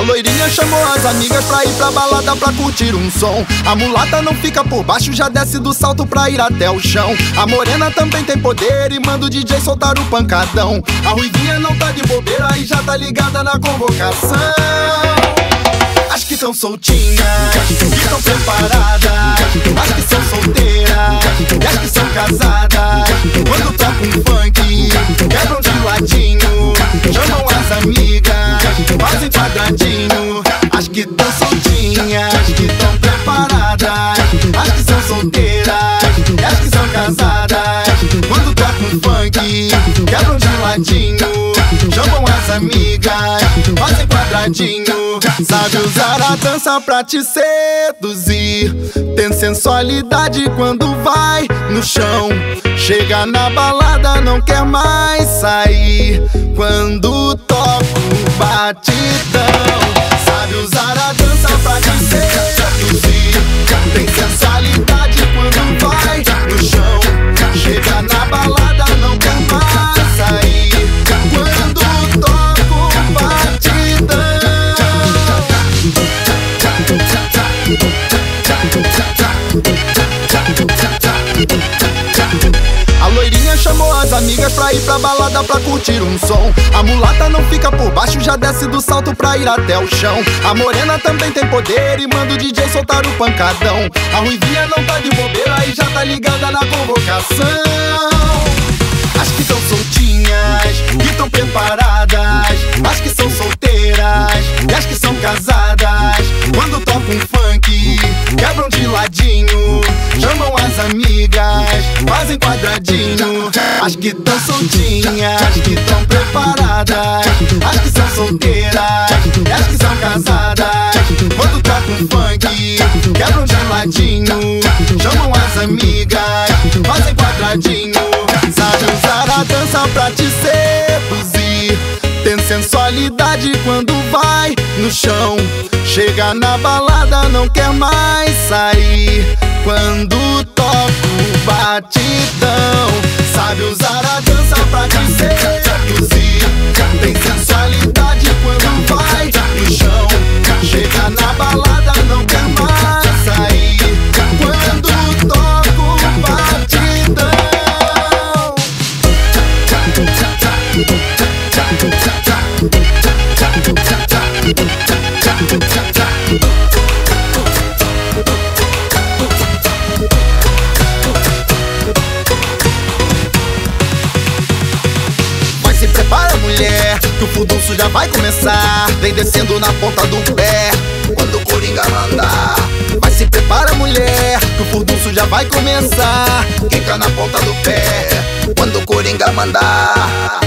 loirinha chamou as amigas pra ir pra balada pra curtir um som. A mulata não fica por baixo, já desce do salto pra ir até o chão. A morena também tem poder e manda o DJ soltar o pancadão. A ruivinha não tá de bobeira e já tá ligada na convocação. As que tão soltinhas, que tão preparadas, as que são solteiras e as que são casadas. Quando toca um funk, quebram As que tão soltinhas, que tão preparadas, as que são solteiras as que são casadas. Quando toca um funk, quebram de ladinho, chamam as amigas, fazem quadradinho. Sabe usar a dança pra te seduzir. Tem sensualidade quando vai no chão. Chega na balada, não quer mais sair. Quando toca o chamou as amigas pra ir pra balada pra curtir um som. A mulata não fica por baixo, já desce do salto pra ir até o chão. A morena também tem poder e manda o DJ soltar o pancadão. A ruivinha não tá de bobeira e já tá ligada na convocação. As que tão soltinhas, que tão preparadas, as que são solteiras e as que são casadas. Quando toca um funk, quebram de ladinho, chamam as amigas, fazem quadradinho. As que tão soltinhas, que tão preparadas, as que são solteiras as que são casadas. Quando toca um funk, quebram de ladinho, chamam as amigas, fazem quadradinho. Sabe usar a dança pra te seduzir. Tem sensualidade quando vai no chão. Chega na balada, não quer mais sair. Quando toca o batidão. Que o furdunço já vai começar. Vem descendo na ponta do pé, quando o Coringa mandar. Mas se prepara, mulher, que o furdunço já vai começar. Fica na ponta do pé, quando o Coringa mandar.